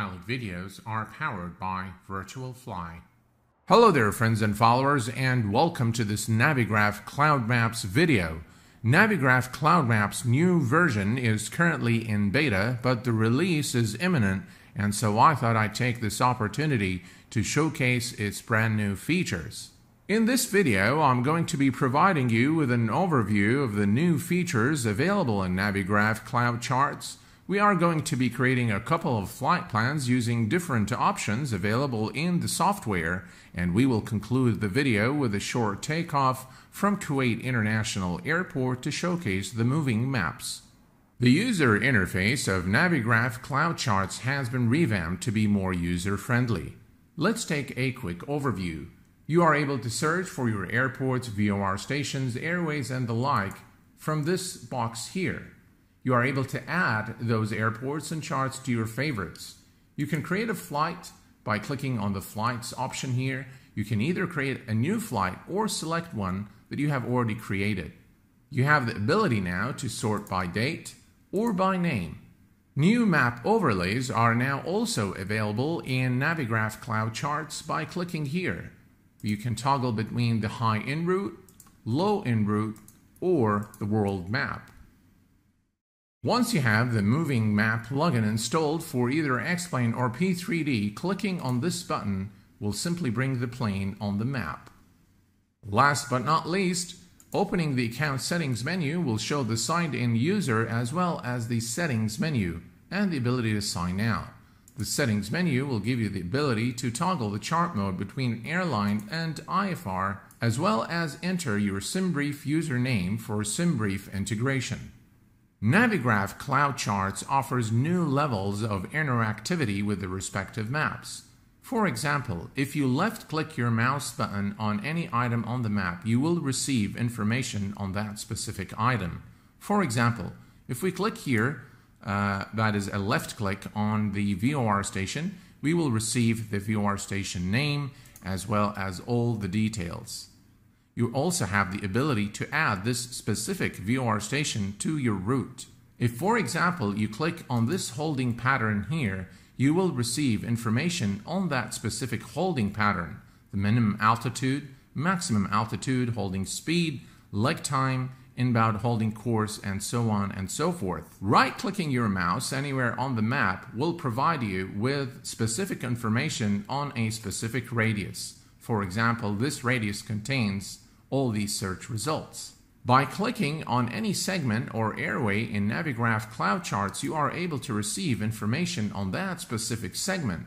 Q8 pilot videos are powered by Virtual Fly. Hello there friends and followers and welcome to this Navigraph Cloud Maps video. Navigraph Cloud Maps new version is currently in beta but the release is imminent and so I thought I'd take this opportunity to showcase its brand new features. In this video, I'm going to be providing you with an overview of the new features available in Navigraph Cloud Charts, we are going to be creating a couple of flight plans using different options available in the software, and we will conclude the video with a short takeoff from Kuwait International Airport to showcase the moving maps. The user interface of Navigraph Cloud Charts has been revamped to be more user-friendly. Let's take a quick overview. You are able to search for your airports, VOR stations, airways, and the like from this box here. You are able to add those airports and charts to your favorites. You can create a flight by clicking on the flights option here. You can either create a new flight or select one that you have already created. You have the ability now to sort by date or by name. New map overlays are now also available in Navigraph Cloud Charts by clicking here. You can toggle between the high en route, low en route, or the world map. Once you have the Moving Map plugin installed for either X-Plane or P3D, clicking on this button will simply bring the plane on the map. Last but not least, opening the Account Settings menu will show the signed-in user as well as the Settings menu and the ability to sign out. The Settings menu will give you the ability to toggle the chart mode between airline and IFR as well as enter your SimBrief username for SimBrief integration. Navigraph Cloud Charts offers new levels of interactivity with the respective maps. For example, if you left-click your mouse button on any item on the map, you will receive information on that specific item. For example, if we click here, uh, that is a left click on the VOR station, we will receive the VOR station name as well as all the details you also have the ability to add this specific VOR station to your route. If, for example, you click on this holding pattern here, you will receive information on that specific holding pattern, the minimum altitude, maximum altitude, holding speed, leg time, inbound holding course, and so on and so forth. Right-clicking your mouse anywhere on the map will provide you with specific information on a specific radius. For example, this radius contains all these search results. By clicking on any segment or airway in Navigraph Cloud Charts, you are able to receive information on that specific segment.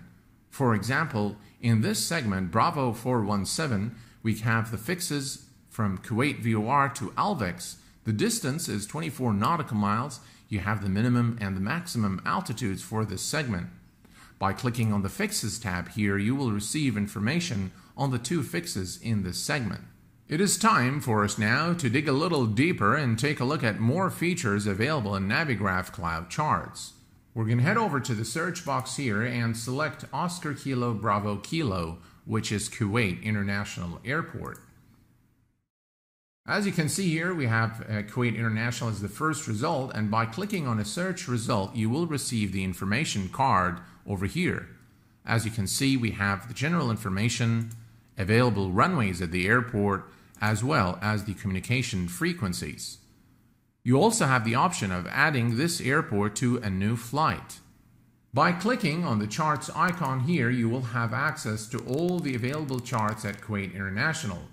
For example, in this segment, Bravo 417, we have the fixes from Kuwait VOR to Alvex. The distance is 24 nautical miles. You have the minimum and the maximum altitudes for this segment. By clicking on the Fixes tab here, you will receive information on the two fixes in this segment. It is time for us now to dig a little deeper and take a look at more features available in Navigraph Cloud Charts. We're going to head over to the search box here and select Oscar Kilo Bravo Kilo, which is Kuwait International Airport. As you can see here, we have uh, Kuwait International as the first result, and by clicking on a search result, you will receive the information card over here. As you can see, we have the general information, available runways at the airport, as well as the communication frequencies. You also have the option of adding this airport to a new flight. By clicking on the charts icon here, you will have access to all the available charts at Kuwait International.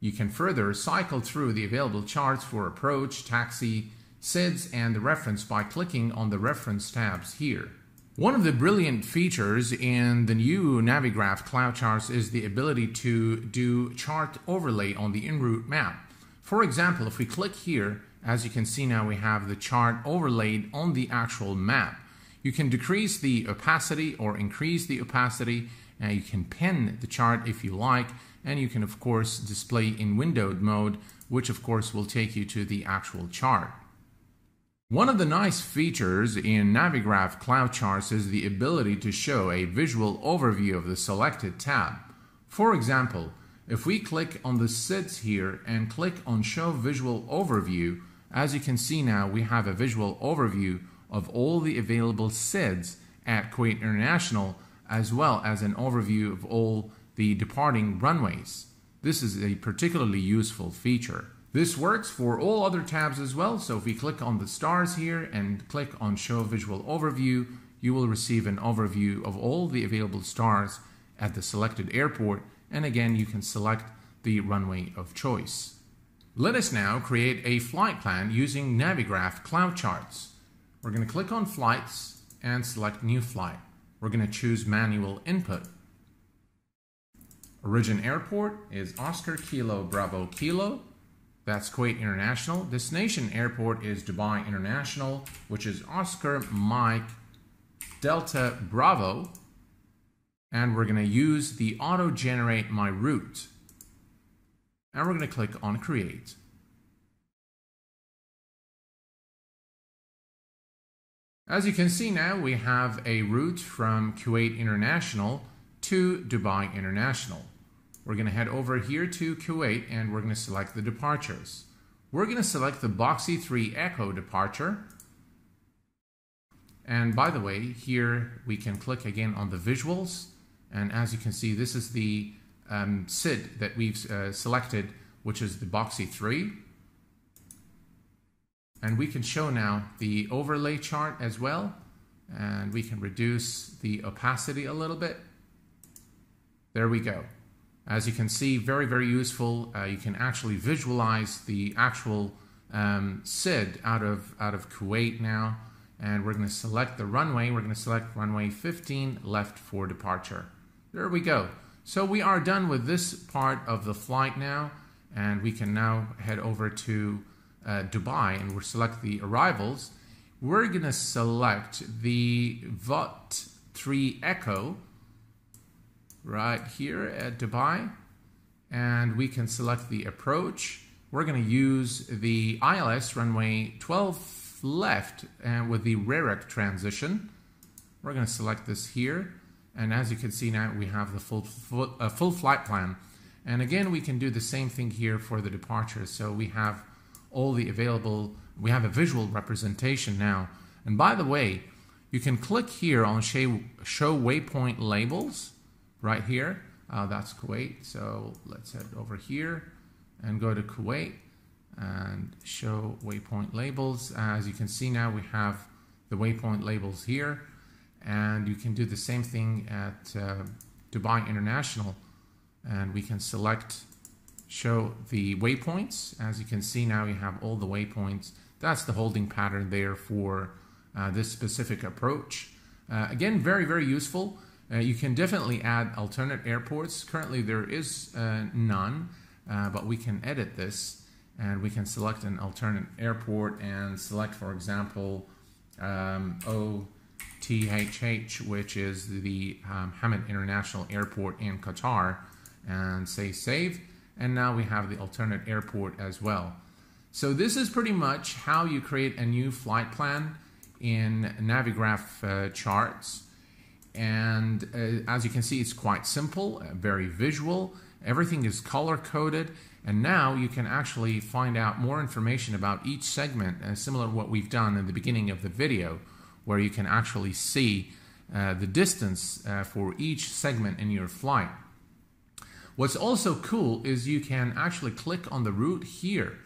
You can further cycle through the available charts for approach, taxi, SIDS, and the reference by clicking on the reference tabs here. One of the brilliant features in the new Navigraph Cloud Charts is the ability to do chart overlay on the en route map. For example, if we click here, as you can see now we have the chart overlaid on the actual map. You can decrease the opacity or increase the opacity and you can pin the chart if you like and you can of course display in windowed mode which of course will take you to the actual chart. One of the nice features in Navigraph Cloud Charts is the ability to show a visual overview of the selected tab. For example, if we click on the SIDS here and click on Show Visual Overview, as you can see now we have a visual overview of all the available SIDS at Kuwait International, as well as an overview of all the departing runways. This is a particularly useful feature. This works for all other tabs as well, so if we click on the stars here and click on Show Visual Overview, you will receive an overview of all the available stars at the selected airport, and again, you can select the runway of choice. Let us now create a flight plan using Navigraph Cloud Charts. We're going to click on Flights and select New Flight. We're going to choose Manual Input. Origin Airport is Oscar Kilo Bravo Kilo. That's Kuwait International. Destination airport is Dubai International, which is Oscar Mike Delta Bravo. And we're going to use the auto generate my route. And we're going to click on create. As you can see now, we have a route from Kuwait International to Dubai International. We're going to head over here to Kuwait and we're going to select the departures. We're going to select the Boxic 3 Echo departure. And by the way, here we can click again on the visuals. And as you can see, this is the um, SID that we've uh, selected, which is the Boxic 3. And we can show now the overlay chart as well. And we can reduce the opacity a little bit. There we go. As you can see, very, very useful. Uh, you can actually visualize the actual um, SID out of, out of Kuwait now. And we're going to select the runway. We're going to select runway 15 left for departure. There we go. So we are done with this part of the flight now. And we can now head over to uh, Dubai and we'll select the arrivals. We're going to select the VOT 3 Echo right here at Dubai and we can select the approach. We're going to use the ILS runway 12 left and with the RAREC transition. We're going to select this here and as you can see now we have the full, full, uh, full flight plan. And again we can do the same thing here for the departure. So we have all the available, we have a visual representation now. And by the way, you can click here on show, show waypoint labels right here. Uh, that's Kuwait. So let's head over here and go to Kuwait and show waypoint labels. As you can see now, we have the waypoint labels here. And you can do the same thing at uh, Dubai International. And we can select show the waypoints. As you can see now, you have all the waypoints. That's the holding pattern there for uh, this specific approach. Uh, again, very, very useful. Uh, you can definitely add alternate airports. Currently, there is uh, none, uh, but we can edit this and we can select an alternate airport and select, for example, um, OTHH, which is the um, Hamad International Airport in Qatar, and say save. And now we have the alternate airport as well. So this is pretty much how you create a new flight plan in Navigraph uh, charts. And uh, as you can see, it's quite simple, uh, very visual. Everything is color coded. And now you can actually find out more information about each segment, uh, similar to what we've done in the beginning of the video, where you can actually see uh, the distance uh, for each segment in your flight. What's also cool is you can actually click on the route here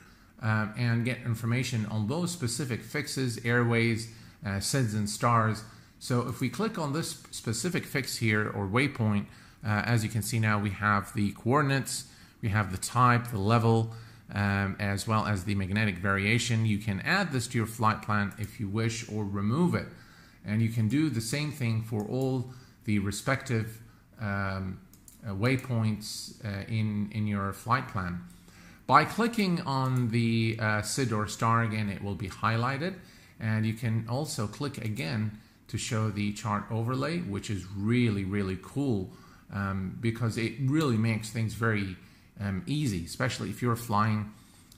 uh, and get information on those specific fixes, airways, uh, SIDS and stars so if we click on this specific fix here or waypoint, uh, as you can see now, we have the coordinates, we have the type, the level, um, as well as the magnetic variation. You can add this to your flight plan if you wish or remove it. And you can do the same thing for all the respective um, uh, waypoints uh, in, in your flight plan. By clicking on the uh, SID or star again, it will be highlighted. And you can also click again to show the chart overlay, which is really, really cool um, because it really makes things very um, easy, especially if you're flying,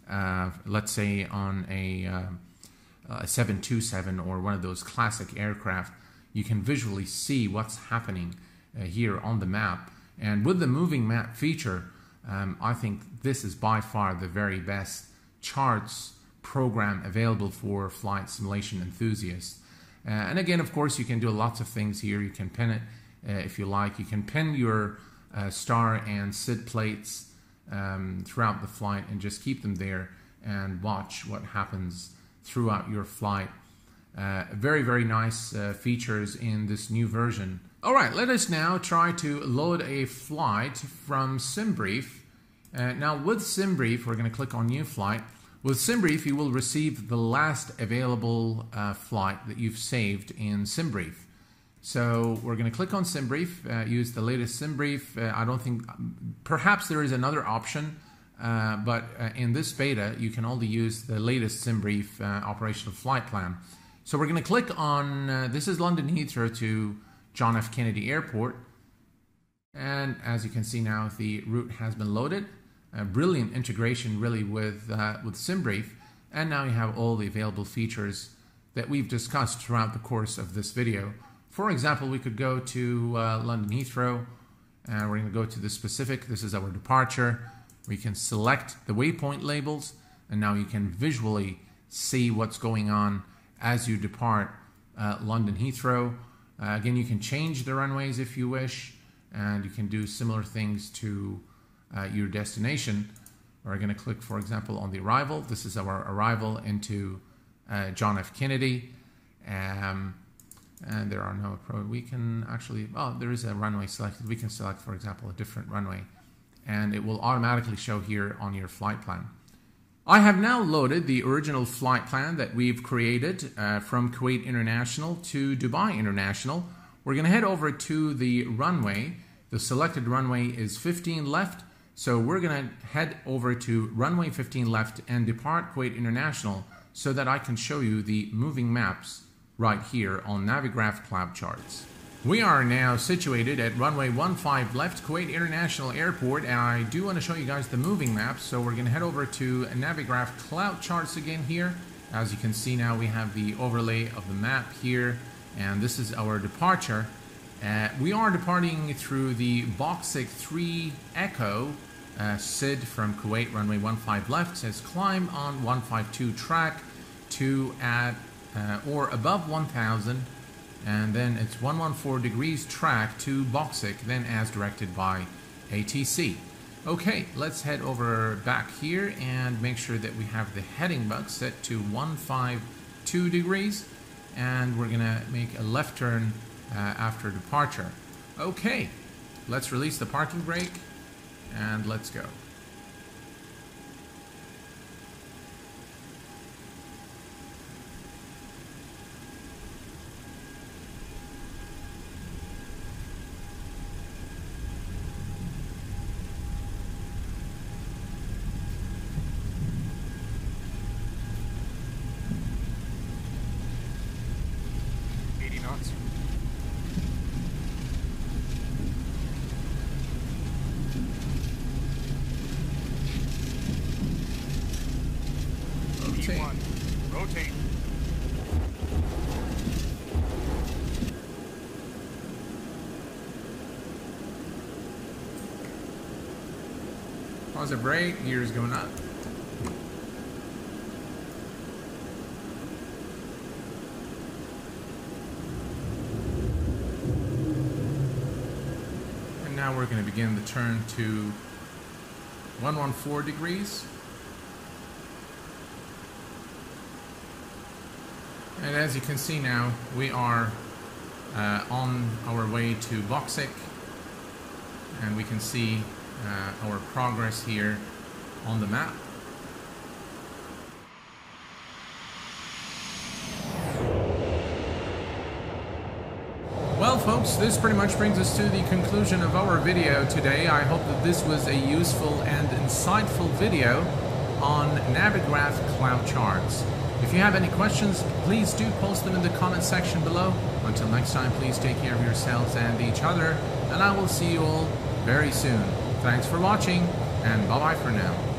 uh, let's say, on a, uh, a 727 or one of those classic aircraft. You can visually see what's happening uh, here on the map. And with the moving map feature, um, I think this is by far the very best charts program available for flight simulation enthusiasts. Uh, and again, of course, you can do lots of things here. You can pin it uh, if you like. You can pin your uh, star and SID plates um, throughout the flight and just keep them there and watch what happens throughout your flight. Uh, very, very nice uh, features in this new version. All right, let us now try to load a flight from SimBrief. Uh, now with SimBrief, we're going to click on New Flight. With SimBrief, you will receive the last available uh, flight that you've saved in SimBrief. So we're going to click on SimBrief, uh, use the latest SimBrief. Uh, I don't think, perhaps there is another option, uh, but uh, in this beta, you can only use the latest SimBrief uh, operational flight plan. So we're going to click on, this is London Heathrow to John F. Kennedy Airport. And as you can see now, the route has been loaded brilliant integration really with, uh, with SimBrief. And now you have all the available features that we've discussed throughout the course of this video. For example, we could go to uh, London Heathrow and we're going to go to the specific. This is our departure. We can select the waypoint labels and now you can visually see what's going on as you depart uh, London Heathrow. Uh, again, you can change the runways if you wish and you can do similar things to uh, your destination. We're going to click, for example, on the arrival. This is our arrival into uh, John F. Kennedy. Um, and there are no pro. We can actually, oh, there is a runway selected. We can select, for example, a different runway, and it will automatically show here on your flight plan. I have now loaded the original flight plan that we've created uh, from Kuwait International to Dubai International. We're going to head over to the runway. The selected runway is 15 left, so we're going to head over to runway 15 left and depart Kuwait International so that I can show you the moving maps right here on Navigraph Cloud Charts. We are now situated at runway 15 left, Kuwait International Airport, and I do want to show you guys the moving maps. So we're going to head over to Navigraph Cloud Charts again here. As you can see now, we have the overlay of the map here, and this is our departure. Uh, we are departing through the Boxic 3 Echo uh, Sid from Kuwait, runway 15 left, says climb on 152 track to at uh, or above 1000 and then it's 114 degrees track to Boxic, then as directed by ATC. Okay, let's head over back here and make sure that we have the heading bug set to 152 degrees and we're gonna make a left turn uh, after departure. Okay, let's release the parking brake and let's go. Rotate. Rotate. Pause the brake, gears going up. And now we're going to begin the turn to 114 degrees. And as you can see now, we are uh, on our way to Boxic, and we can see uh, our progress here on the map. Well folks, this pretty much brings us to the conclusion of our video today. I hope that this was a useful and insightful video on Navigraph Cloud Charts. If you have any questions, please do post them in the comment section below. Until next time, please take care of yourselves and each other, and I will see you all very soon. Thanks for watching, and bye-bye for now.